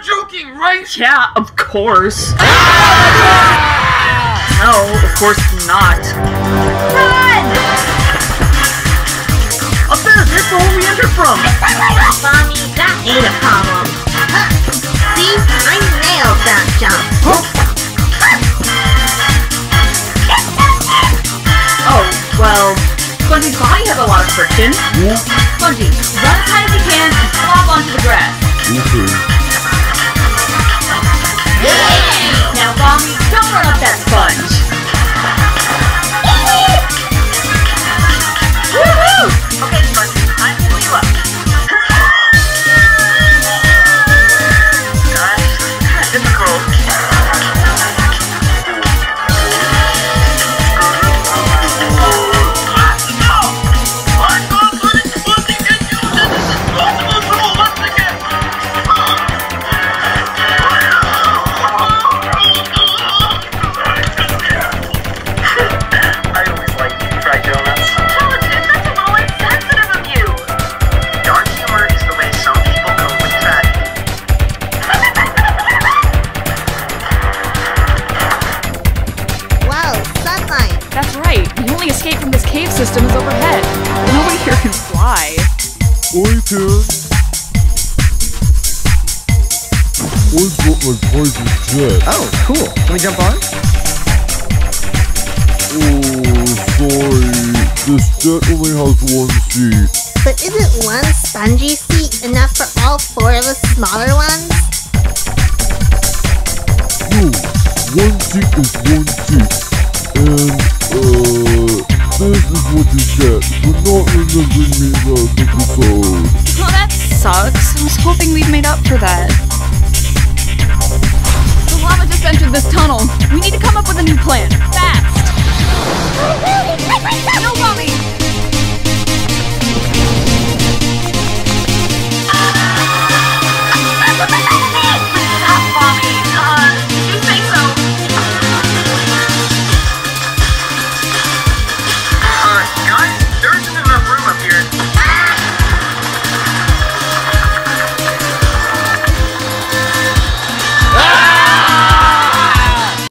You're joking, right? Yeah, of course. no, of course not. Run! Up there, there's the hole we entered from. Mommy, that ain't a problem. Huh. See? I nailed that jump. Oh, well, Spongy's body has a lot of friction. Spongy, run as high as you can and flop onto the grass. Right. The only escape from this cave system is overhead. Nobody here can fly. I can. I've got my private jet. Oh, cool. Can we jump on? Oh, sorry. This jet only has one seat. But isn't one spongy seat enough for all four of the smaller ones? No, one seat is one seat. gonna bring me the microphone. Oh, that sucks. I was hoping we'd made up for that. The lava just entered this tunnel. We need to come up with a new plan. Fast! no